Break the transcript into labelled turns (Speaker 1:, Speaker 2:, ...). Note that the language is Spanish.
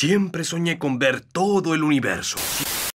Speaker 1: Siempre soñé con ver todo el universo.